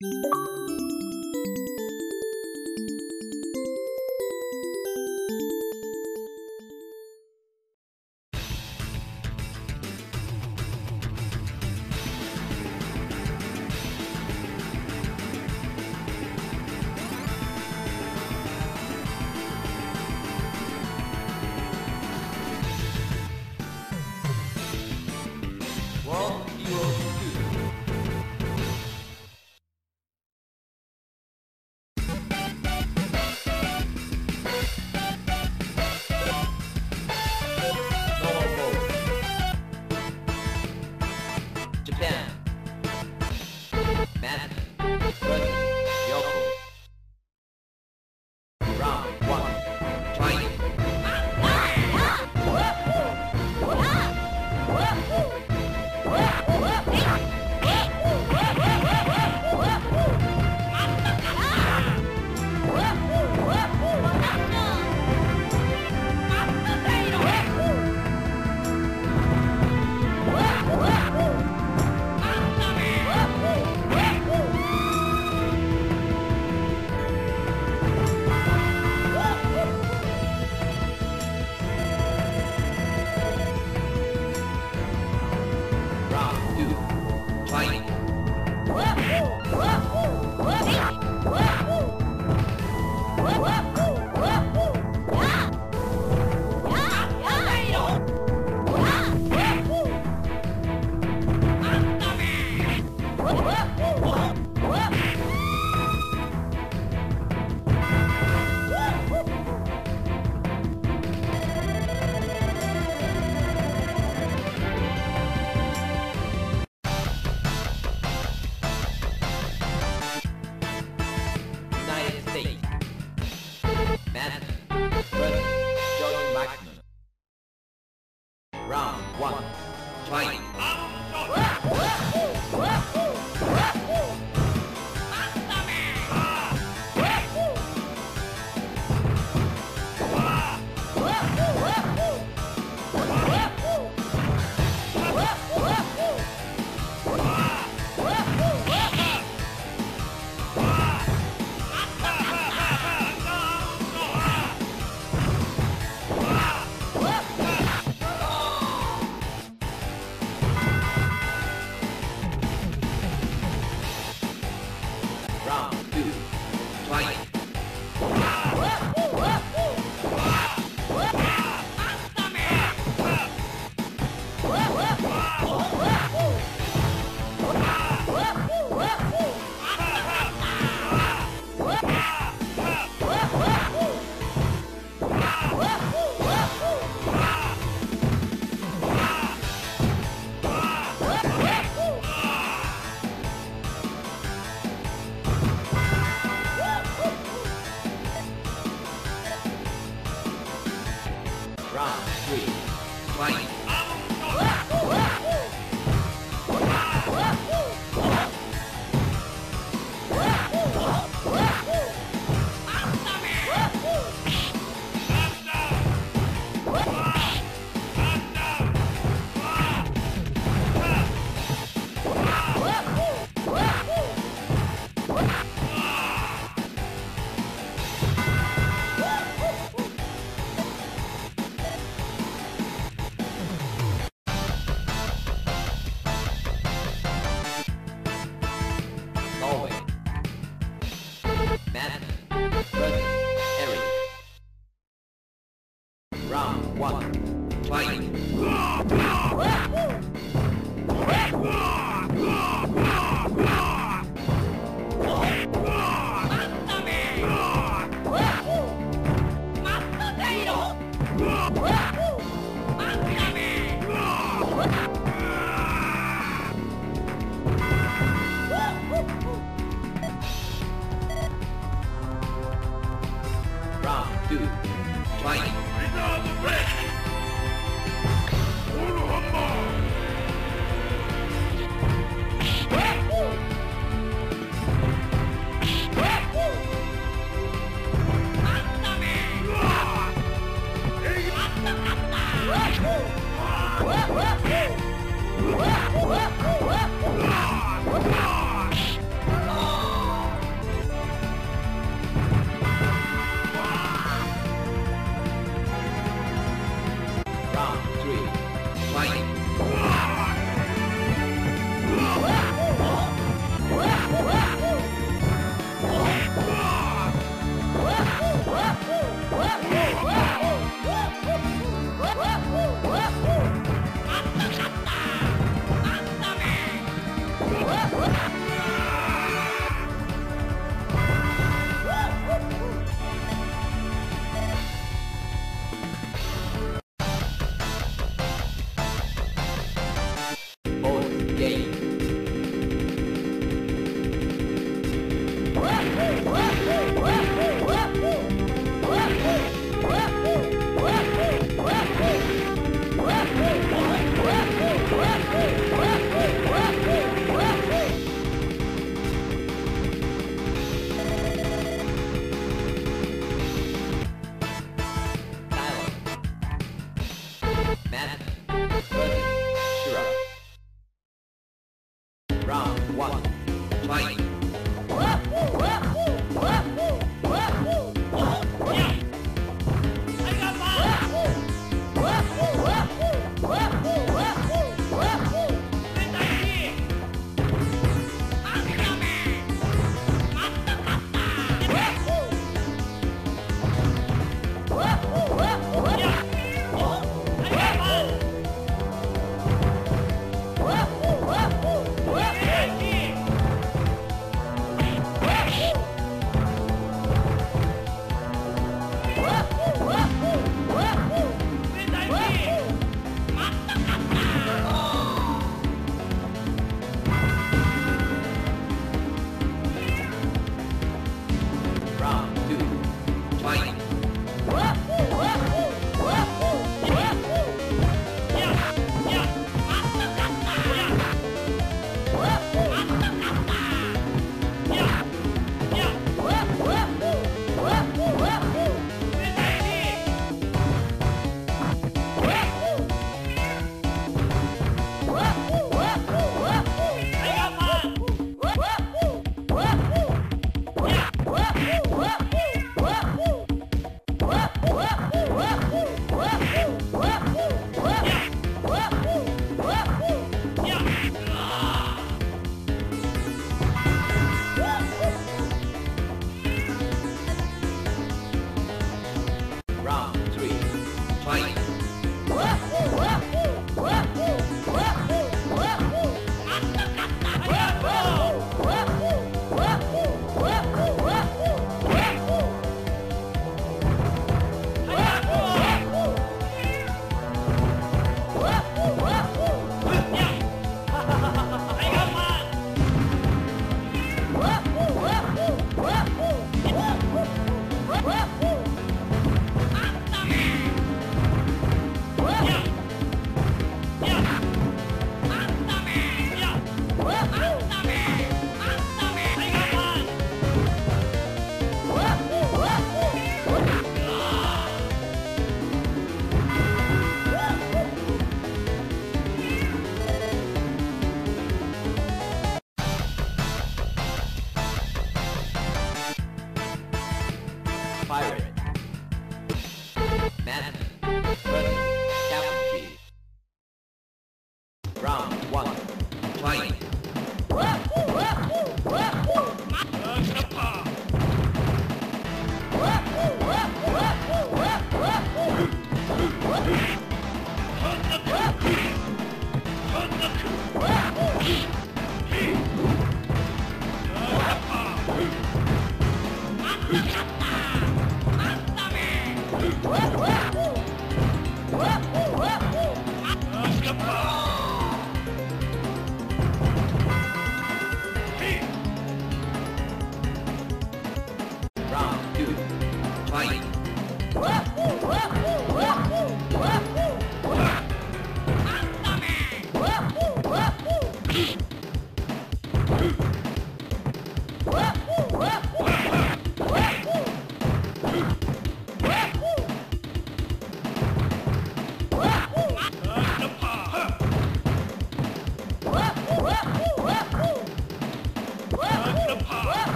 Música Round two. Fight. Whoa!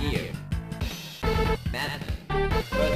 year. Madden.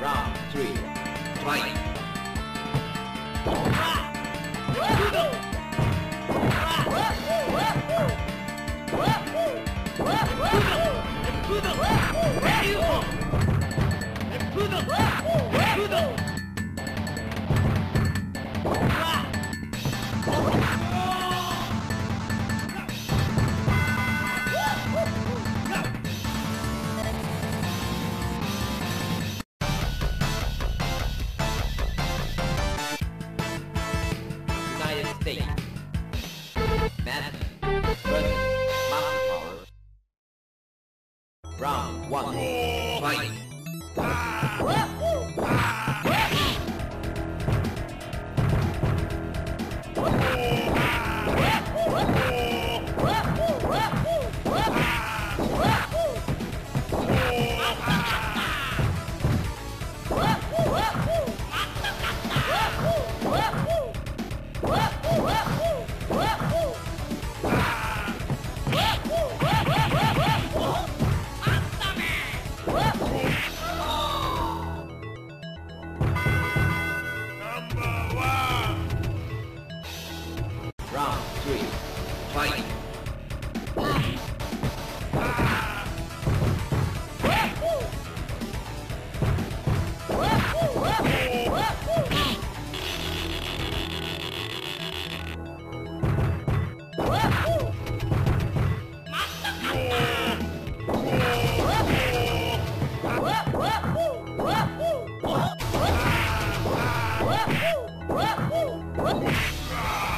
Round three. Fight. United Woohoo!